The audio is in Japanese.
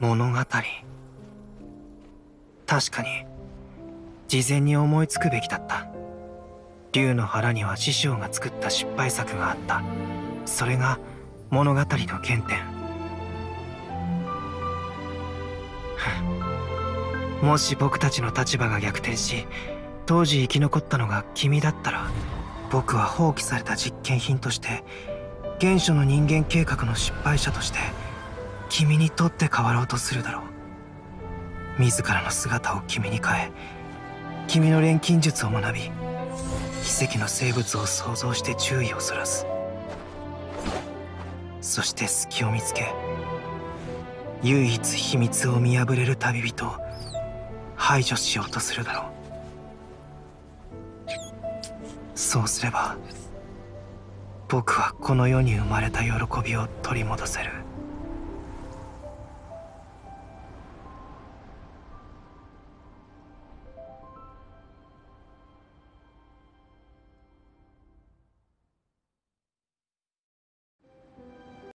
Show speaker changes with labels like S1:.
S1: 物語。確かに事前に思いつくべきだった。竜の腹には師匠が作った失敗作があった。それが物語の原点。もし僕たちの立場が逆転し当時生き残ったのが君だったら僕は放棄された実験品として原初の人間計画の失敗者として君にとって変わろうとするだろう。自らの姿を君に変え君の錬金術を学び奇跡の生物を想像して注意をそらす。そして隙を見つけ唯一秘密を見破れる旅人を排除しようとするだろう。そうすれば僕はこの世に生まれた喜びを取り戻せる。